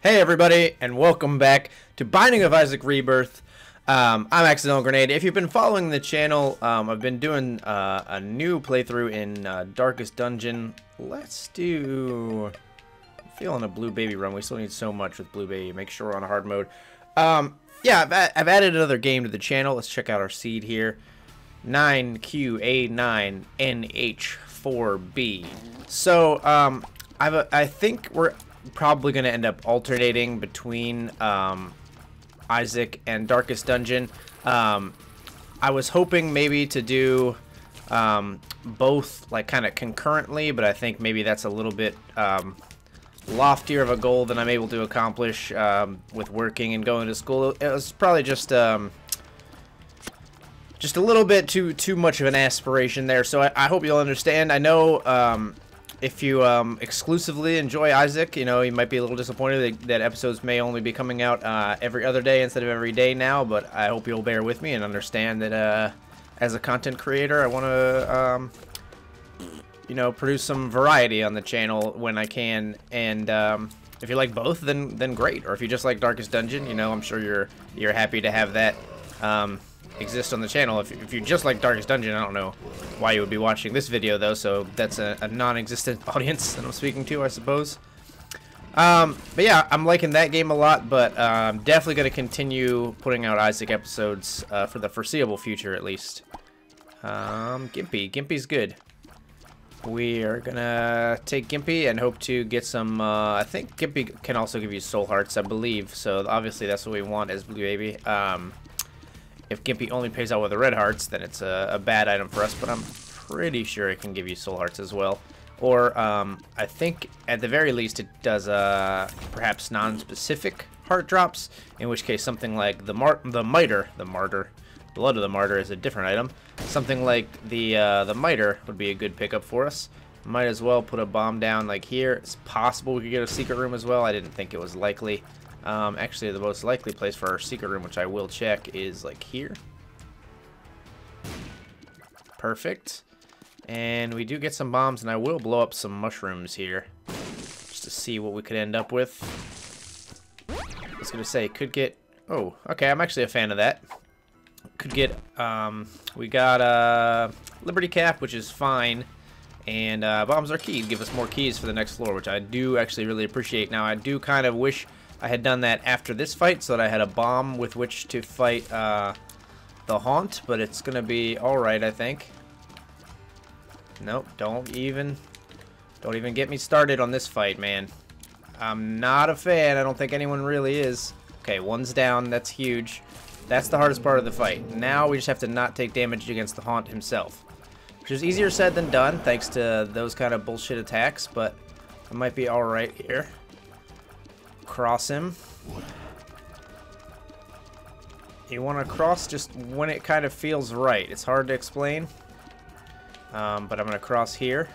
Hey everybody, and welcome back to Binding of Isaac Rebirth. Um, I'm Accidental Grenade. If you've been following the channel, um, I've been doing uh, a new playthrough in uh, Darkest Dungeon. Let's do... I'm feeling a Blue Baby run. We still need so much with Blue Baby. Make sure we're on hard mode. Um, yeah, I've, I've added another game to the channel. Let's check out our seed here. 9QA9NH4B. So, um, I've, I think we're probably going to end up alternating between um, Isaac and Darkest Dungeon. Um, I was hoping maybe to do um, both like kind of concurrently, but I think maybe that's a little bit um, loftier of a goal than I'm able to accomplish um, with working and going to school. It was probably just um, just a little bit too too much of an aspiration there. So I, I hope you'll understand. I know um, if you um, exclusively enjoy Isaac, you know, you might be a little disappointed that, that episodes may only be coming out uh, every other day instead of every day now, but I hope you'll bear with me and understand that uh, as a content creator, I want to, um, you know, produce some variety on the channel when I can, and um, if you like both, then then great. Or if you just like Darkest Dungeon, you know, I'm sure you're you're happy to have that um, exist on the channel. If, if you just like Darkest Dungeon, I don't know why you would be watching this video, though, so that's a, a non-existent audience that I'm speaking to, I suppose. Um, but yeah, I'm liking that game a lot, but uh, I'm definitely going to continue putting out Isaac episodes uh, for the foreseeable future, at least. Um, Gimpy. Gimpy's good. We are gonna take Gimpy and hope to get some, uh, I think Gimpy can also give you soul hearts, I believe, so obviously that's what we want as Blue Baby. Um, if Gimpy only pays out with the red hearts, then it's a, a, bad item for us, but I'm pretty sure it can give you soul hearts as well. Or, um, I think, at the very least, it does, uh, perhaps non-specific heart drops, in which case something like the mar the Mitre, the Martyr, Blood of the Martyr is a different item. Something like the, uh, the Mitre would be a good pickup for us. Might as well put a bomb down like here. It's possible we could get a secret room as well. I didn't think it was likely. Um, actually, the most likely place for our secret room, which I will check, is like here. Perfect. And we do get some bombs, and I will blow up some mushrooms here. Just to see what we could end up with. I was going to say, could get... Oh, okay, I'm actually a fan of that. Could get... Um, we got uh, Liberty Cap, which is fine. And uh, bombs are key. Give us more keys for the next floor, which I do actually really appreciate. Now, I do kind of wish I had done that after this fight so that I had a bomb with which to fight uh, the Haunt, but it's going to be alright, I think. Nope, don't even, don't even get me started on this fight, man. I'm not a fan. I don't think anyone really is. Okay, one's down. That's huge. That's the hardest part of the fight. Now we just have to not take damage against the Haunt himself. Which is easier said than done, thanks to those kind of bullshit attacks, but it might be alright here cross him. You want to cross just when it kind of feels right. It's hard to explain. Um, but I'm going to cross here.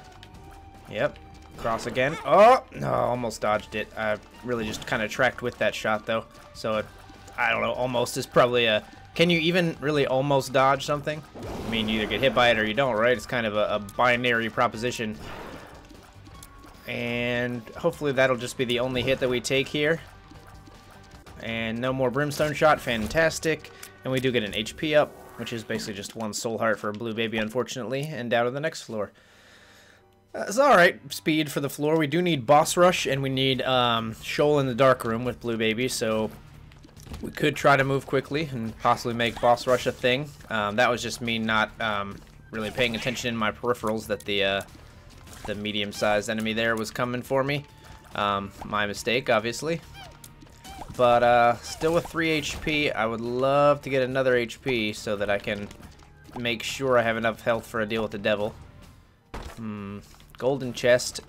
Yep. Cross again. Oh! No, almost dodged it. I really just kind of tracked with that shot, though. So, it, I don't know, almost is probably a... Can you even really almost dodge something? I mean, you either get hit by it or you don't, right? It's kind of a, a binary proposition. And hopefully that'll just be the only hit that we take here. And no more Brimstone Shot, fantastic. And we do get an HP up, which is basically just one soul heart for a blue baby, unfortunately, and down to the next floor. Uh, it's alright, speed for the floor. We do need Boss Rush, and we need um, Sheol in the Dark Room with blue baby, so we could try to move quickly and possibly make Boss Rush a thing. Um, that was just me not um, really paying attention in my peripherals that the... Uh, the medium-sized enemy there was coming for me. Um, my mistake, obviously. But uh, still with 3 HP, I would love to get another HP so that I can make sure I have enough health for a deal with the devil. Hmm, golden chest.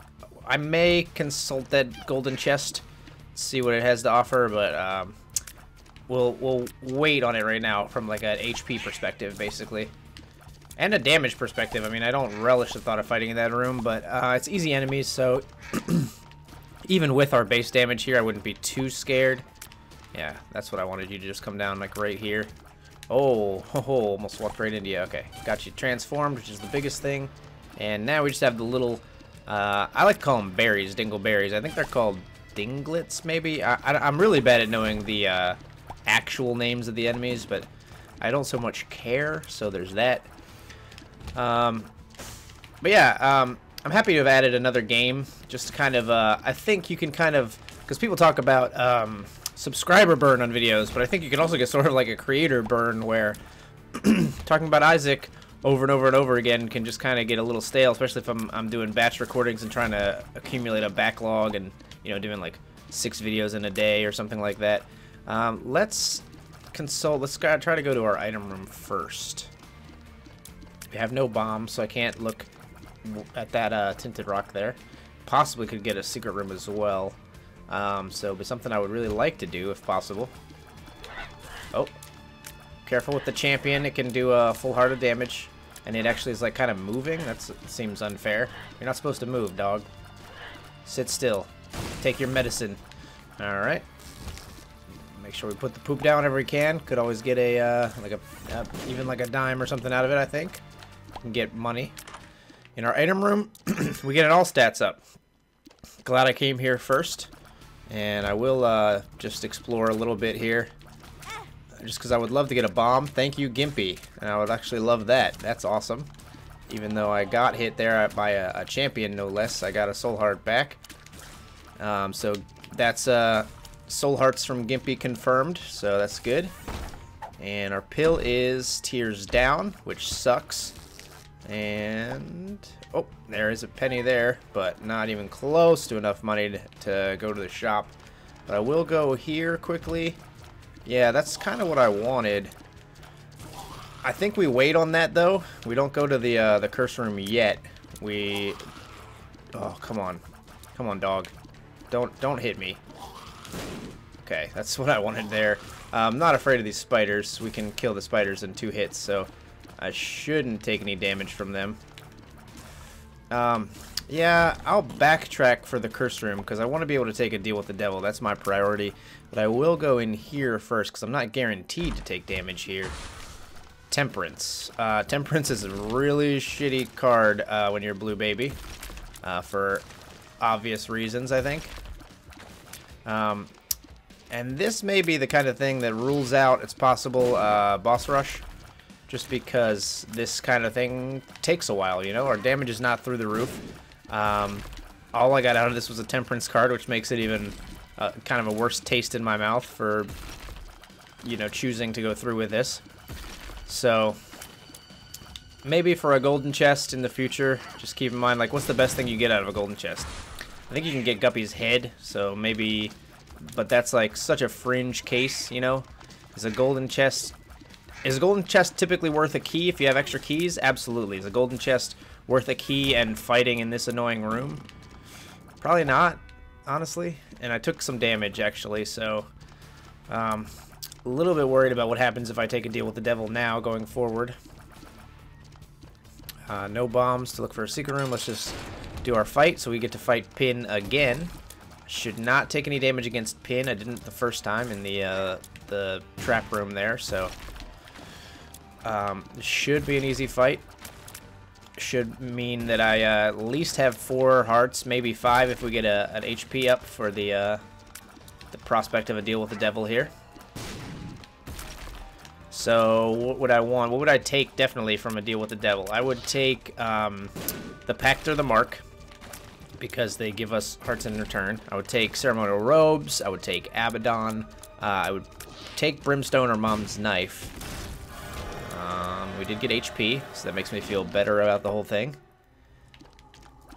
I may consult that golden chest, see what it has to offer, but um, we'll we'll wait on it right now from like an HP perspective, basically. And a damage perspective. I mean, I don't relish the thought of fighting in that room, but uh, it's easy enemies, so even with our base damage here, I wouldn't be too scared. Yeah, that's what I wanted you to just come down, like, right here. Oh, ho, almost walked right into you. Okay, got you transformed, which is the biggest thing. And now we just have the little, uh, I like to call them berries, dingleberries. I think they're called Stinglets, maybe? I, am really bad at knowing the uh, actual names of the enemies, but I don't so much care, so there's that. Um, but yeah, um, I'm happy to have added another game. Just kind of, uh, I think you can kind of, because people talk about um, subscriber burn on videos, but I think you can also get sort of like a creator burn where talking about Isaac over and over and over again can just kind of get a little stale, especially if I'm, I'm doing batch recordings and trying to accumulate a backlog and, you know, doing like six videos in a day or something like that. Um, let's consult, let's try to go to our item room first. Have no bombs, so I can't look at that uh, tinted rock there. Possibly could get a secret room as well. Um, so, but something I would really like to do if possible. Oh, careful with the champion. It can do a uh, full heart of damage. And it actually is like kind of moving. That seems unfair. You're not supposed to move, dog. Sit still. Take your medicine. Alright. Make sure we put the poop down whenever we can. Could always get a, uh, like a, uh, even like a dime or something out of it, I think. Can get money. In our item room, we get an all stats up. Glad I came here first. And I will uh, just explore a little bit here. Just because I would love to get a bomb. Thank you, Gimpy. And I would actually love that. That's awesome. Even though I got hit there by a, a champion, no less. I got a soul heart back. Um, so that's uh, soul hearts from Gimpy confirmed. So that's good. And our pill is tears down, which sucks. And, oh, there is a penny there, but not even close to enough money to, to go to the shop. But I will go here quickly. Yeah, that's kind of what I wanted. I think we wait on that, though. We don't go to the, uh, the curse room yet. We... Oh, come on. Come on, dog. Don't, don't hit me. Okay, that's what I wanted there. I'm not afraid of these spiders. We can kill the spiders in two hits, so I shouldn't take any damage from them. Um, yeah, I'll backtrack for the curse room because I want to be able to take a deal with the devil. That's my priority. But I will go in here first because I'm not guaranteed to take damage here. Temperance. Uh, Temperance is a really shitty card uh, when you're Blue Baby. Uh, for obvious reasons, I think. Um, and this may be the kind of thing that rules out its possible uh, boss rush just because this kind of thing takes a while, you know? Our damage is not through the roof. Um, all I got out of this was a Temperance card, which makes it even uh, kind of a worse taste in my mouth for, you know, choosing to go through with this. So, maybe for a golden chest in the future, just keep in mind, like, what's the best thing you get out of a golden chest? I think you can get Guppy's head, so maybe, but that's like such a fringe case, you know? Is a golden chest is a golden chest typically worth a key if you have extra keys? Absolutely. Is a golden chest worth a key and fighting in this annoying room? Probably not, honestly. And I took some damage, actually, so... Um, a little bit worried about what happens if I take a deal with the devil now going forward. Uh, no bombs to look for a secret room. Let's just do our fight so we get to fight Pin again. Should not take any damage against Pin. I didn't the first time in the uh, the trap room there, so um, should be an easy fight. Should mean that I uh, at least have four hearts, maybe five if we get a, an HP up for the, uh, the prospect of a deal with the devil here. So what would I want? What would I take definitely from a deal with the devil? I would take um, the Pact or the Mark because they give us hearts in return. I would take Ceremonial Robes. I would take Abaddon. Uh, I would take Brimstone or Mom's Knife. We did get HP, so that makes me feel better about the whole thing.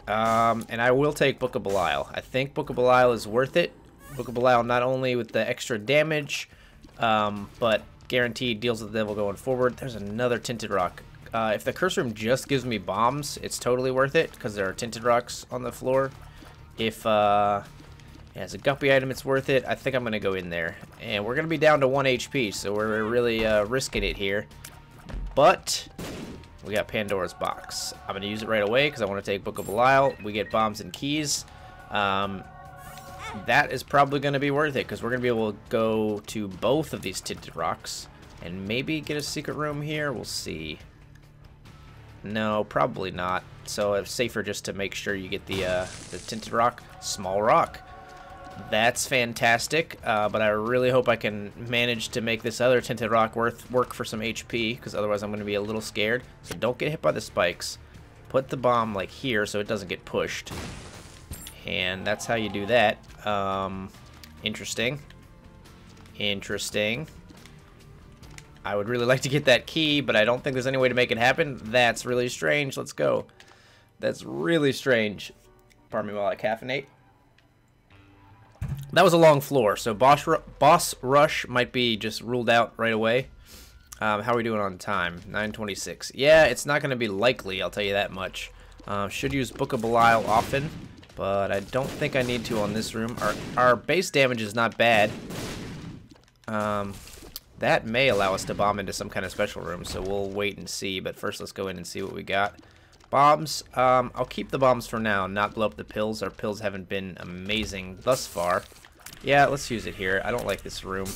Um, and I will take Book of Belial. I think Book of Belial is worth it. Book of Belial not only with the extra damage, um, but guaranteed deals with the devil going forward. There's another Tinted Rock. Uh, if the Curse Room just gives me bombs, it's totally worth it, because there are Tinted Rocks on the floor. If, uh, as a guppy item, it's worth it. I think I'm going to go in there. And we're going to be down to 1 HP, so we're really uh, risking it here. But we got Pandora's box. I'm going to use it right away because I want to take Book of Belial. We get bombs and keys. Um, that is probably going to be worth it because we're going to be able to go to both of these tinted rocks and maybe get a secret room here. We'll see. No, probably not. So it's safer just to make sure you get the uh, the tinted rock. Small rock. That's fantastic, uh, but I really hope I can manage to make this other Tinted Rock worth work for some HP, because otherwise I'm going to be a little scared. So don't get hit by the spikes. Put the bomb, like, here so it doesn't get pushed. And that's how you do that. Um, interesting. Interesting. I would really like to get that key, but I don't think there's any way to make it happen. That's really strange. Let's go. That's really strange. Pardon me while I caffeinate. That was a long floor, so boss, ru boss rush might be just ruled out right away. Um, how are we doing on time? 926. Yeah, it's not going to be likely, I'll tell you that much. Uh, should use Book of Belial often, but I don't think I need to on this room. Our, our base damage is not bad. Um, that may allow us to bomb into some kind of special room, so we'll wait and see. But first, let's go in and see what we got. Bombs. Um, I'll keep the bombs for now, not blow up the pills. Our pills haven't been amazing thus far. Yeah, let's use it here. I don't like this room.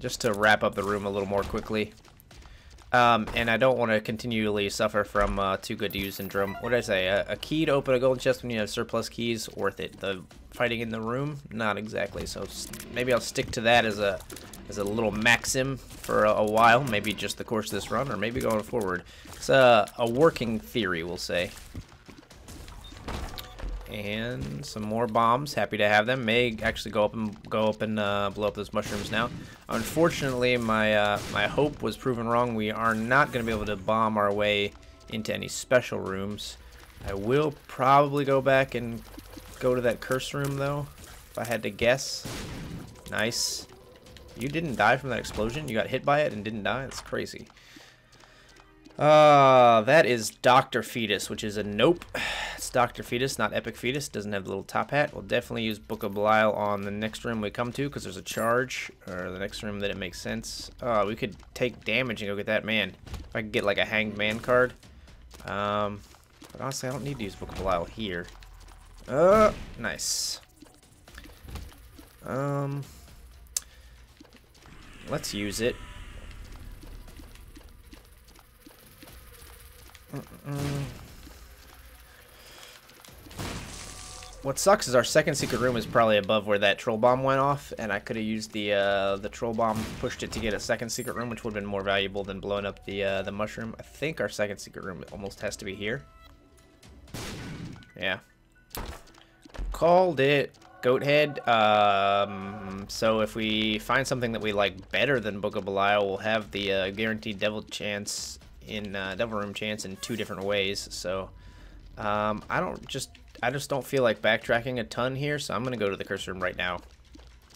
Just to wrap up the room a little more quickly. Um, and I don't want to continually suffer from uh, too good to use syndrome. What did I say? A, a, key to open a golden chest when you have surplus keys, worth it. The fighting in the room, not exactly. So maybe I'll stick to that as a as a little maxim for a, a while. Maybe just the course of this run, or maybe going forward. It's a, a working theory, we'll say. And some more bombs. Happy to have them. May actually go up and go up and uh, blow up those mushrooms now. Unfortunately, my uh, my hope was proven wrong. We are not going to be able to bomb our way into any special rooms. I will probably go back and go to that curse room though, if I had to guess. Nice. You didn't die from that explosion? You got hit by it and didn't die? That's crazy. Uh, that is Dr. Fetus, which is a nope. It's Dr. Fetus, not Epic Fetus. Doesn't have the little top hat. We'll definitely use Book of Belial on the next room we come to because there's a charge, or the next room that it makes sense. Uh, we could take damage and go get that man. If I could get like a Hanged Man card. Um, but honestly, I don't need to use Book of Belial here. Uh, nice. Um, let's use it. What sucks is our second secret room is probably above where that troll bomb went off, and I could have used the uh, the troll bomb, pushed it to get a second secret room, which would have been more valuable than blowing up the uh, the mushroom. I think our second secret room almost has to be here. Yeah. Called it. Goat head. Um, so if we find something that we like better than Book of Belial, we'll have the uh, guaranteed devil chance in uh, Devil Room chance in two different ways. So um, I don't just I just don't feel like backtracking a ton here, so I'm gonna go to the curse room right now.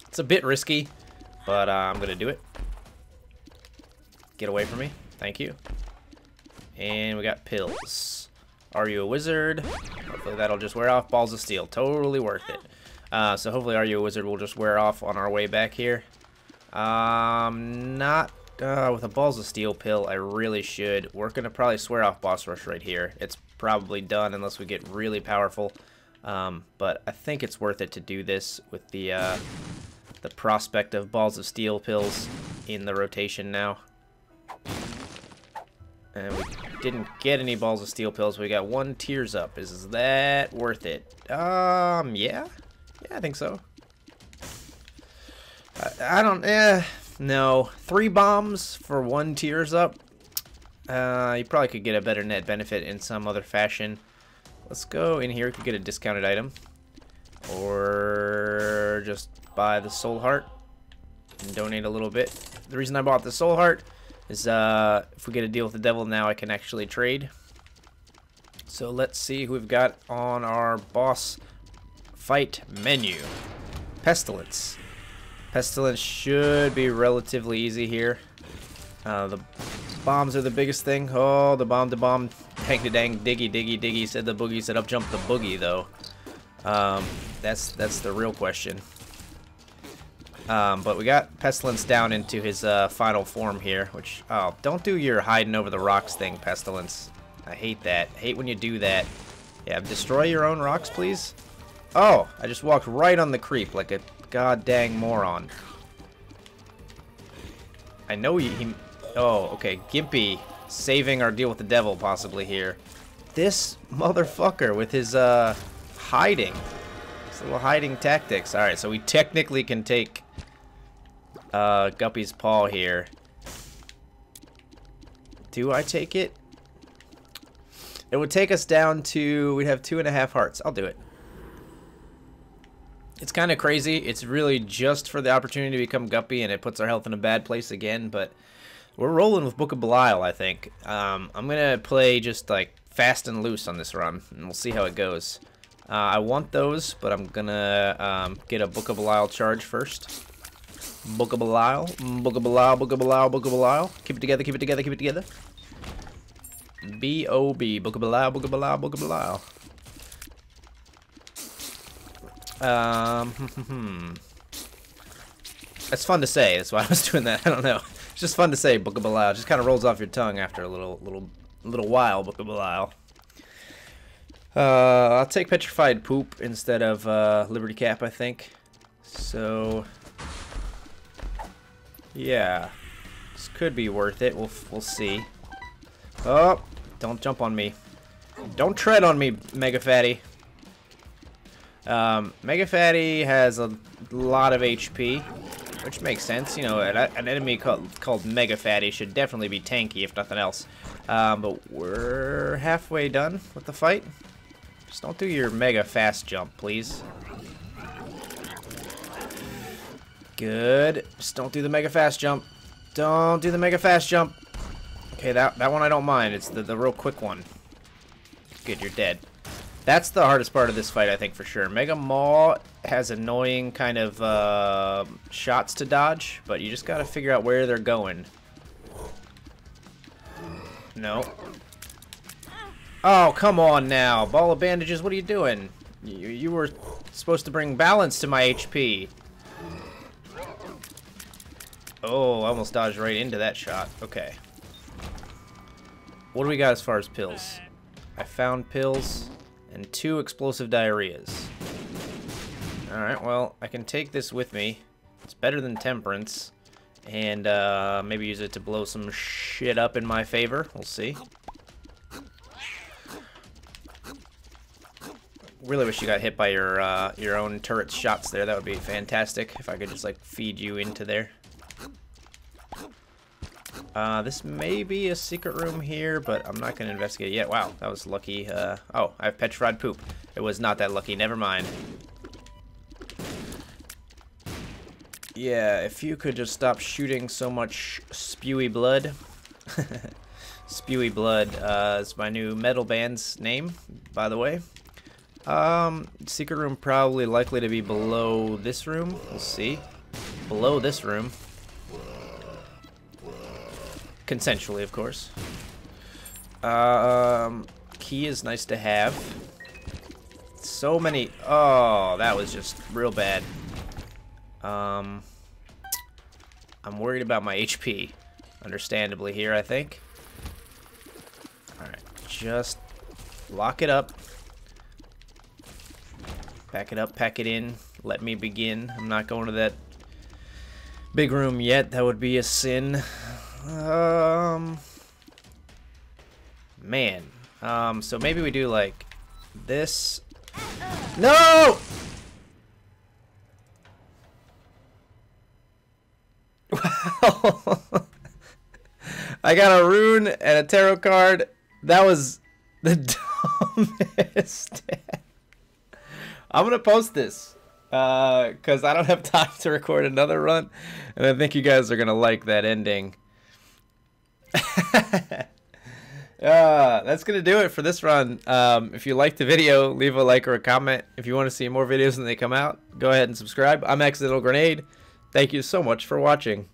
It's a bit risky, but uh, I'm gonna do it. Get away from me. Thank you. And we got pills. Are you a wizard? Hopefully that'll just wear off. Balls of steel. Totally worth it. Uh, so hopefully Are You a Wizard will just wear off on our way back here. Um, not uh, with a Balls of Steel pill, I really should. We're going to probably swear off Boss Rush right here. It's probably done unless we get really powerful. Um, but I think it's worth it to do this with the, uh, the prospect of Balls of Steel pills in the rotation now. And we didn't get any Balls of Steel pills. We got one Tears Up. Is that worth it? Um, yeah. Yeah, I think so. I, I don't, eh. No. Three bombs for one tears up. Uh, you probably could get a better net benefit in some other fashion. Let's go in here. We could get a discounted item. Or just buy the soul heart and donate a little bit. The reason I bought the soul heart is uh, if we get a deal with the devil now, I can actually trade. So let's see who we've got on our boss fight menu. Pestilence. Pestilence should be relatively easy here. Uh, the bombs are the biggest thing. Oh, the bomb to bomb. Tank to dang diggy diggy diggy said the boogie said up jump the boogie though. Um, that's that's the real question. Um, but we got Pestilence down into his uh, final form here, which, oh, don't do your hiding over the rocks thing, Pestilence. I hate that. I hate when you do that. Yeah, destroy your own rocks, please. Oh, I just walked right on the creep like a god dang moron. I know he, he... Oh, okay. Gimpy saving our deal with the devil possibly here. This motherfucker with his, uh, hiding. It's little hiding tactics. Alright, so we technically can take uh, Guppy's paw here. Do I take it? It would take us down to, we'd have two and a half hearts. I'll do it. It's kind of crazy. It's really just for the opportunity to become Guppy, and it puts our health in a bad place again, but we're rolling with Book of Belial, I think. Um, I'm going to play just, like, fast and loose on this run, and we'll see how it goes. Uh, I want those, but I'm going to um, get a Book of Belial charge first. Book of Belial, Book of Belial, Book of Belial, Book of Belial. Keep it together, keep it together, keep it together. B-O-B, Book of Belial, Book of Belial, Book of Belial. Um, hmm. It's fun to say. That's why I was doing that. I don't know. It's just fun to say, Book of Belial. It just kind of rolls off your tongue after a little, little, little while. Book of Belial. Uh, I'll take Petrified Poop instead of uh, Liberty Cap, I think. So, yeah, this could be worth it. We'll we'll see. Oh, don't jump on me. Don't tread on me, Mega Fatty. Um, Mega Fatty has a lot of HP, which makes sense. You know, an, an enemy called, called Mega Fatty should definitely be tanky, if nothing else. Um, but we're halfway done with the fight. Just don't do your mega fast jump, please. Good. Just don't do the mega fast jump. Don't do the mega fast jump. Okay, that, that one I don't mind. It's the, the real quick one. Good, you're dead. That's the hardest part of this fight, I think, for sure. Mega Maw has annoying kind of uh, shots to dodge, but you just got to figure out where they're going. No. Oh, come on now. Ball of bandages, what are you doing? You, you were supposed to bring balance to my HP. Oh, I almost dodged right into that shot. Okay. What do we got as far as pills? I found pills and two explosive diarrheas. Alright, well, I can take this with me. It's better than temperance. And uh, maybe use it to blow some shit up in my favor. We'll see. Really wish you got hit by your uh, your own turret shots there. That would be fantastic if I could just like feed you into there. Uh, this may be a secret room here, but I'm not going to investigate yet. Wow, that was lucky. Uh, oh, I have petrified poop. It was not that lucky. Never mind. Yeah, if you could just stop shooting so much spewy blood. spewy blood uh, is my new metal band's name, by the way. Um, secret room probably likely to be below this room. We'll see. Below this room. Consensually, of course. Um, key is nice to have. So many... Oh, that was just real bad. Um, I'm worried about my HP. Understandably here, I think. Alright, just lock it up. Pack it up, pack it in. Let me begin. I'm not going to that big room yet. That would be a sin. Um, man. Um, so maybe we do like this. No! Wow. I got a rune and a tarot card. That was the dumbest. I'm gonna post this because uh, I don't have time to record another run, and I think you guys are gonna like that ending. uh, that's to do it for this run. Um, if you liked the video, leave a like or a comment. If you want to see more videos when they come out, go ahead and subscribe. I'm Accidental Grenade. Thank you so much for watching.